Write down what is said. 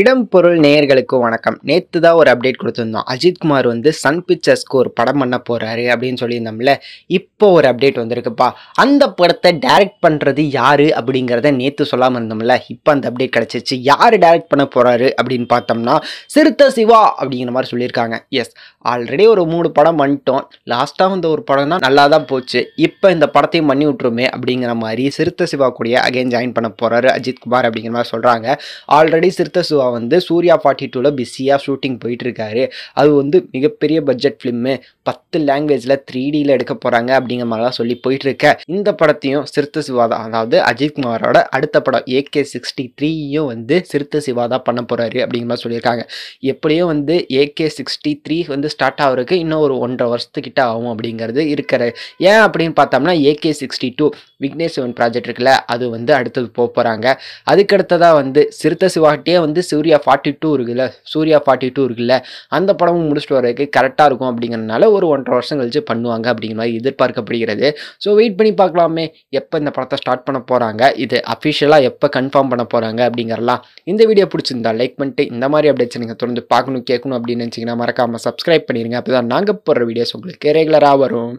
இடம் பொருள் நேயர்களுக்கு வணக்கம். நேற்று தான் ஒரு அப்டேட் கொடுத்துருந்தோம். அஜித்குமார் வந்து சன் பிக்சர்ஸ்க்கு ஒரு படம் பண்ண போகிறாரு அப்படின்னு சொல்லியிருந்தோம்ல. இப்போ ஒரு அப்டேட் வந்திருக்குப்பா. அந்த படத்தை டைரக்ட் பண்ணுறது யார் அப்படிங்கிறத நேற்று சொல்லாமல் இருந்தோம்ல. இப்போ அந்த அப்டேட் கிடச்சிச்சு யார் டைரக்ட் பண்ண போகிறாரு அப்படின்னு பார்த்தோம்னா சிறுத்த சிவா அப்படிங்கிற மாதிரி சொல்லியிருக்காங்க. எஸ் ஆல்ரெடி ஒரு மூணு படம் பண்ணிட்டோம். லாஸ்ட்டாக வந்த ஒரு படம் தான் நல்லா தான் போச்சு. இப்போ இந்த படத்தையும் பண்ணி விட்ருமே அப்படிங்கிற மாதிரி சிறுத்த சிவா கூடிய அகைன் ஜாயின் பண்ண போகிறாரு அஜித்குமார் அப்படிங்கிற மாதிரி சொல்கிறாங்க ஆல்ரெடி சிறுத்த சிவா வந்து சூர்யா ஃபார்ட்டி டூவில் பிஸியாக ஷூட்டிங் போயிட்டுருக்காரு. அது வந்து மிகப்பெரிய பட்ஜெட் ஃபிலிம்மு பத்து லாங்குவேஜில் த்ரீ டியில் எடுக்க போகிறாங்க அப்படிங்கிற மாதிரிலாம் சொல்லி போயிட்டுருக்க. இந்த படத்தையும் சிறுத்தை சிவா தான் அதாவது அஜித்குமாரோட அடுத்த படம் ஏகே சிக்ஸ்டி த்ரீயும் வந்து சிறுத்தை சிவா தான் பண்ண போகிறாரு அப்படிங்கிற மாதிரி சொல்லியிருக்காங்க. எப்படியும் வந்து ஏகே சிக்ஸ்டி த்ரீ வந்து ஸ்டார்ட் ஆகிறதுக்கு இன்னும் ஒரு ஒன்றரை வருஷத்துக்கிட்ட ஆகும் அப்படிங்கிறது இருக்கிற ஏன் அப்படின்னு பார்த்தோம்னா AK sixty two Vignesh Shivan project இருக்குல்ல அது வந்து அடுத்தது போக போகிறாங்க அதுக்கடுத்ததாக வந்து சிறுத்தை சிவாட்டியே வந்து சூர்யா ஃபார்ட்டி டூ இருக்குல்ல சூர்யா ஃபார்ட்டி டூ இருக்குல்ல அந்த படமும் முடிச்சுட்டு வரதுக்கு கரெக்டாக இருக்கும் அப்படிங்கிறதுனால ஒரு ஒன்றரை வருஷம் கழிச்சு பண்ணுவாங்க அப்படிங்கிற மாதிரி எதிர்பார்க்கப்படுகிறது. ஸோ வெயிட் பண்ணி பார்க்கலாமே எப்போ இந்த படத்தை ஸ்டார்ட் பண்ண போகிறாங்க இது அஃபிஷியலாக எப்போ கன்ஃபார்ம் பண்ண போகிறாங்க அப்படிங்கிறலாம் இந்த வீடியோ பிடிச்சிருந்தா லைக் பண்ணிட்டு இந்த மாதிரி அப்டேட்ஸ் நீங்கள் தொடர்ந்து பார்க்கணும் கேட்கணும் அப்படின்னு நினச்சிங்கன்னா மறக்காமல் சப்ஸ்கிரைப் பண்ணிடுங்க அப்போ தான் நாங்கள் போடுற வீடியோஸ் உங்களுக்கு ரெகுலராக வரும்.